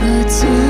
不作